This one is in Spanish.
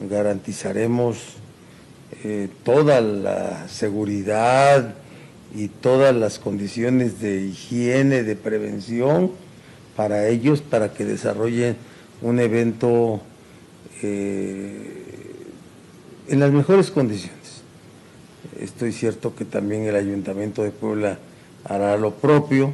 garantizaremos eh, toda la seguridad y todas las condiciones de higiene, de prevención para ellos, para que desarrollen un evento eh, en las mejores condiciones. Estoy cierto que también el Ayuntamiento de Puebla hará lo propio